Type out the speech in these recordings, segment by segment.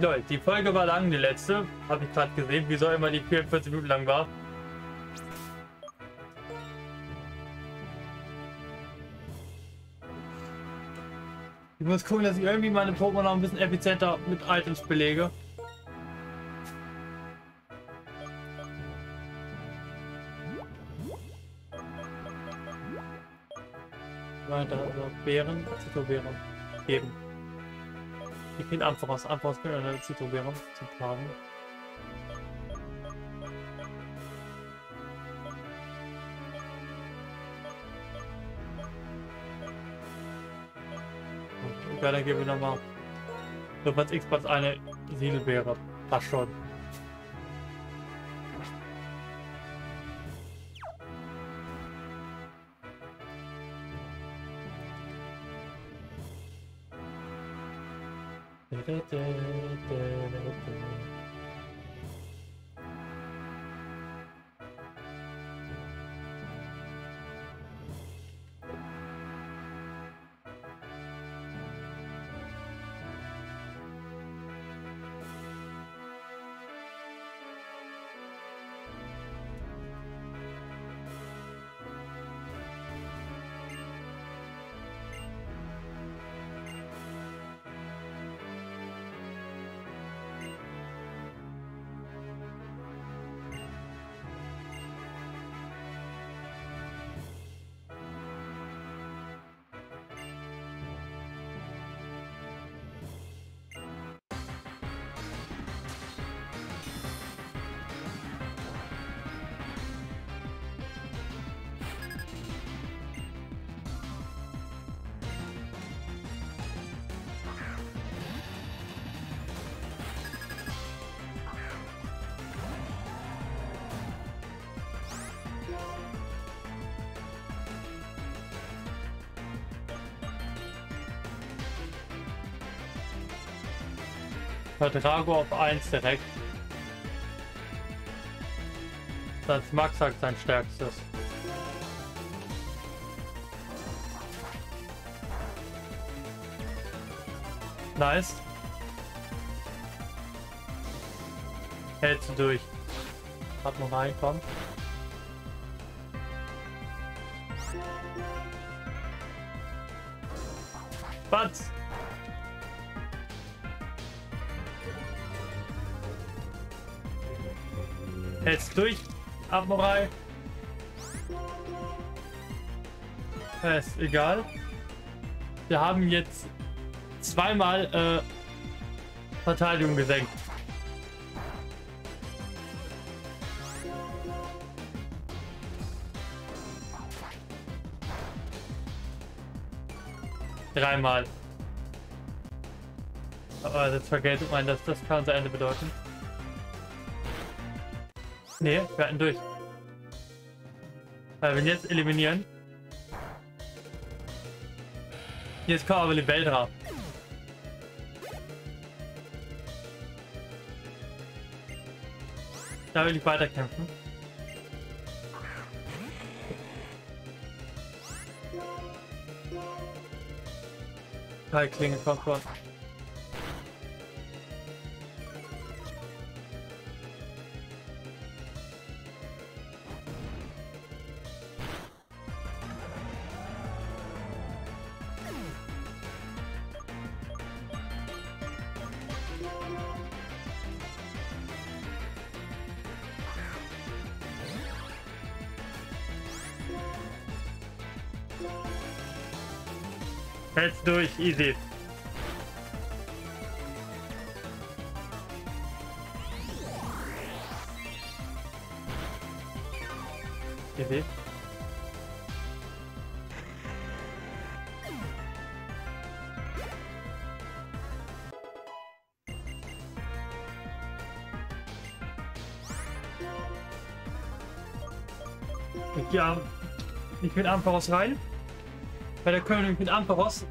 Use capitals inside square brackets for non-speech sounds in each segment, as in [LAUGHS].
Lol, die Folge war lang, die letzte. Habe ich gerade gesehen, wieso immer die 44 Minuten lang war. Ich muss gucken, dass ich irgendwie meine Pokémon noch ein bisschen effizienter mit Items belege. Weiter, also Beeren, Zitobeeren geben. Ich bin Ampharos. Ampharos können eine Zitobeere zum Tragen. Ja, dann geben wir nochmal. So, was X-Platz eine Siedelbeere. Passt schon. da, da, da, da, da. Vertrago auf 1 direkt. Das Max sagt sein stärkstes. Nice. Hältst du durch. Hat noch reinkommen. Was? Hältst durch, Abmoral. Ist egal. Wir haben jetzt zweimal äh, Verteidigung gesenkt. Dreimal. Aber das vergeltet man, dass das kann unser Ende bedeuten. Nee, wir hatten durch. Weil wir jetzt eliminieren. Jetzt kommen aber die Beldra. Da will ich weiterkämpfen. Klinge kommt schon. Hältst durch, easy. Easy. Ja, ich bin Ampharos rein. Bei der können mit Ampharos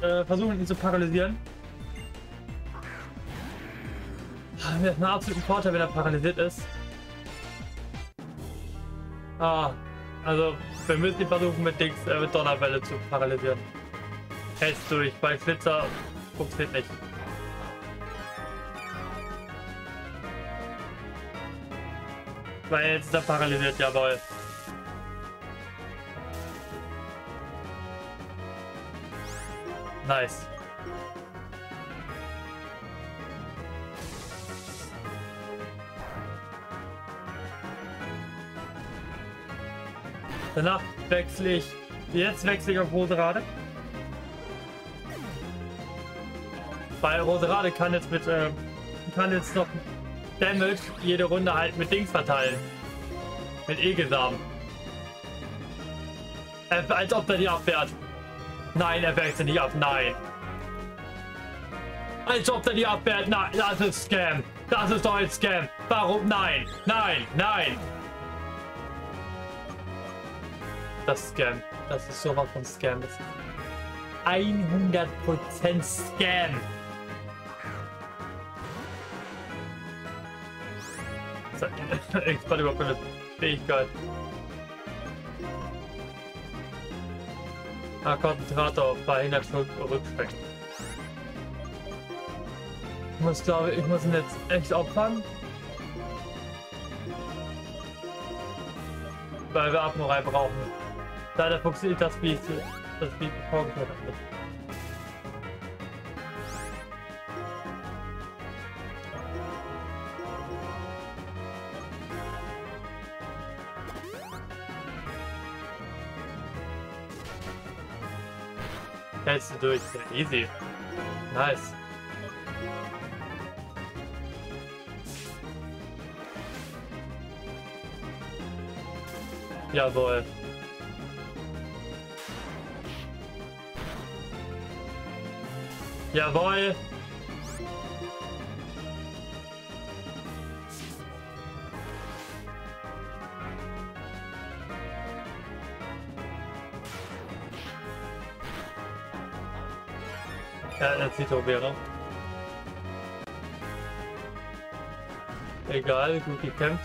äh, versuchen, ihn zu paralysieren. Wäre ein absoluter Vorteil, wenn er paralysiert ist. Ah, also wir müssen ihn versuchen, mit Dings, äh, mit Donnerwelle zu paralysieren. Hält's durch, bei Flitzer funktioniert nicht. Weil jetzt ist er paralysiert, jawohl. Nice. Danach wechsle ich. Jetzt wechsle ich auf Roserade. Weil Roserade kann jetzt mit äh, kann jetzt noch Damage jede Runde halt mit Dings verteilen. Mit Egelsamen. Äh, als ob er die abwehrt. Nein, er sie nicht ab. Nein. Als ob er die abwehrt. Nein, das ist Scam. Das ist doch ein Scam. Warum? Nein. Nein. Nein. Das ist Scam. Das ist sowas von Scam. Das ist 100% Scam. [LAUGHS] Für eine Fähigkeit. Ah, Konzentrator verhindert Rückschrecken. Ich muss, glaube ich, muss ihn jetzt echt opfern. Weil wir Abmorei brauchen. Leider funktioniert das, ich das wie vorgeführt habe. Hältst du durch. Easy. Nice. Jawohl. Jawohl. Ja, der Zito wäre. Egal, gut gekämpft.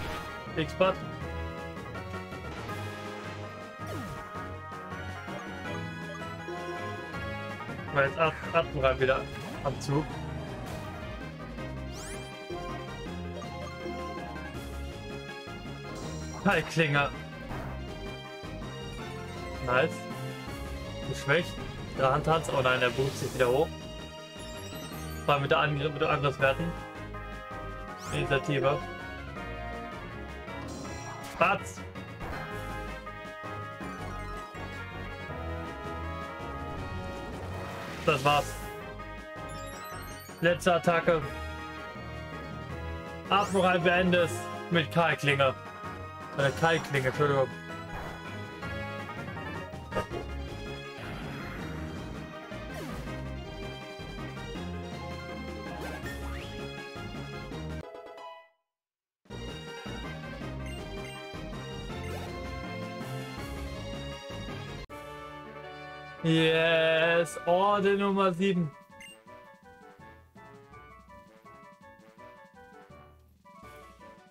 X-Bot. War jetzt Admiral wieder am Zug. Heilklinger. Nice. Geschwächt. Der Handtanz. Oh nein, der boost sich wieder hoch. Vor allem mit der Angriff, mit der Angriffswerten. Initiative. Batz! Das war's. Letzte Attacke. Abmoral beendest mit Kalklinge. Oder Kalklinge, Entschuldigung. Yes, Orden Nummer 7.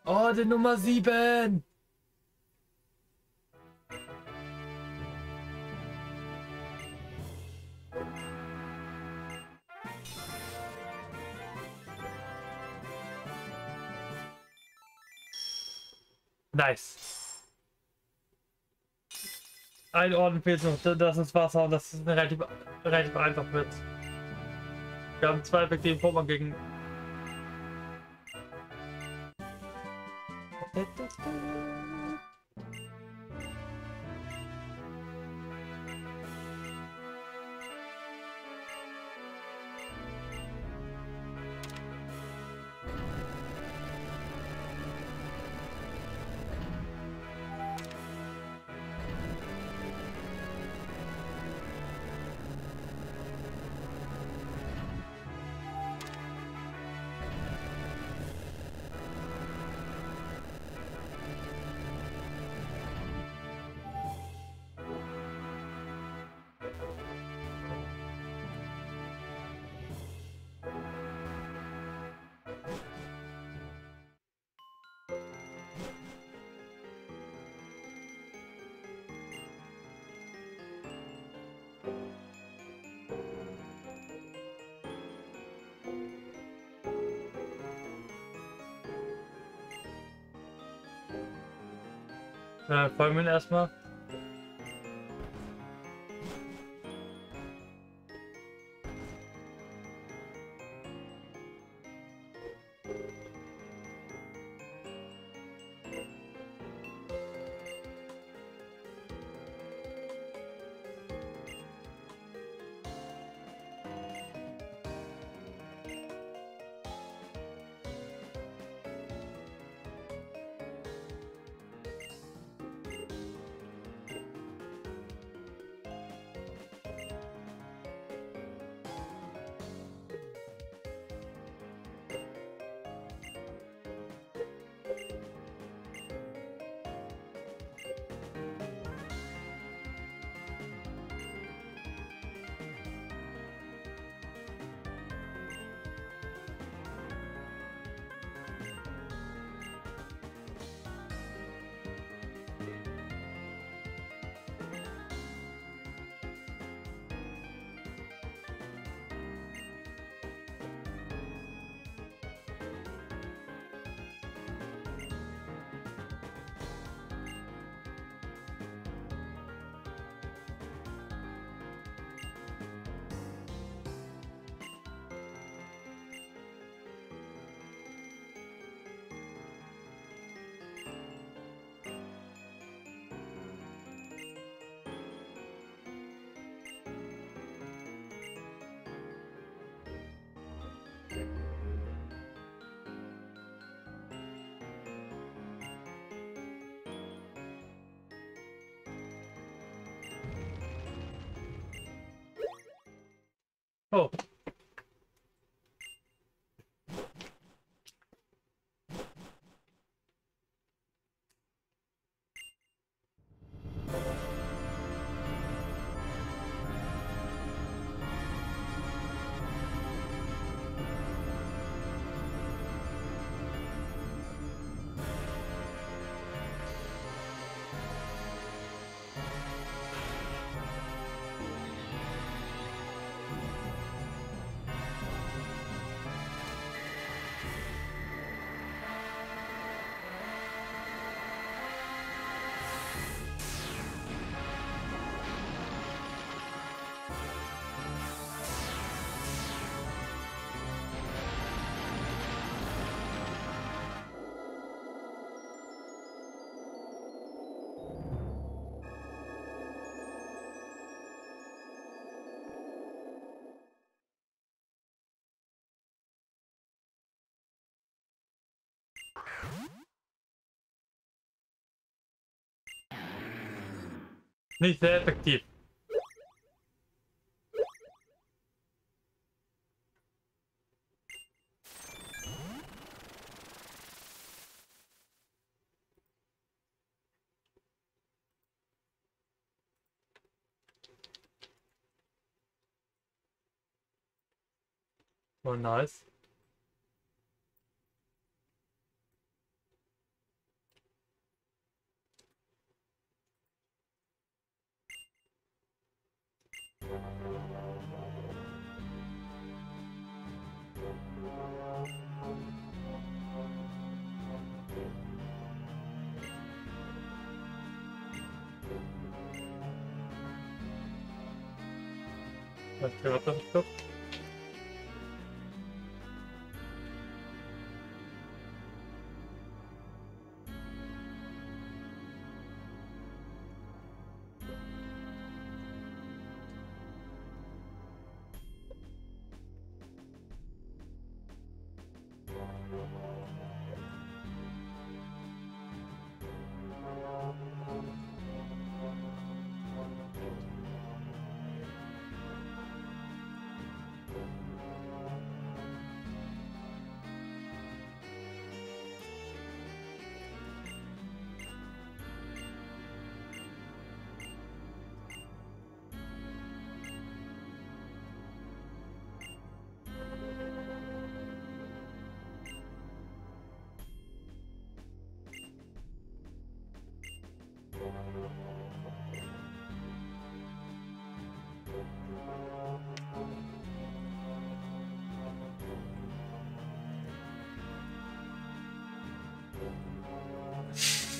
Orden Nummer 7. Nice einordnen fehlt noch das ist Wasser und das ist relativ, relativ einfach wird. Wir haben zwei effektive Pokémon gegen. Äh, folgen wir erstmal. Oh. Nicht sehr effektiv. Oh, nice. 다시 들어갔다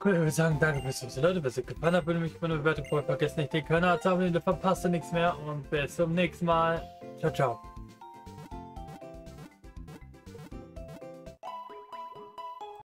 Gut, ich würde sagen, danke fürs Zusehen. Leute, euch gefallen hat, würde mich über eine Bewertung freuen. Vergesst nicht, den Kanal zu abonnieren, da verpasst ihr nichts mehr. Und bis zum nächsten Mal. Ciao, ciao.